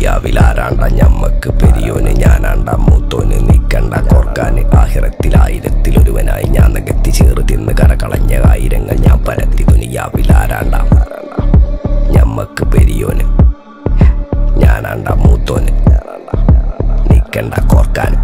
ദുനിയാവിലാരാണ്ട ഞമ്മക്ക് പെരിയോന് ഞാനാണ്ട മൂത്തോന് നിക്കണ്ട കോർക്കാന്. ആഹിറത്തിൽ ആയിരത്തിലൊരുവനായി ഞാൻ നികത്തി ചേറ് തിന്ന് കരകളഞ്ഞ ആയിരങ്ങൾ ഞാൻ പരത്തി ദുനിയാവിലാരാണ്ട ഞമ്മക്ക് പെരിയോന് ഞാനാണ്ട മൂത്തോന് നിക്കണ്ട കോർക്കാന്.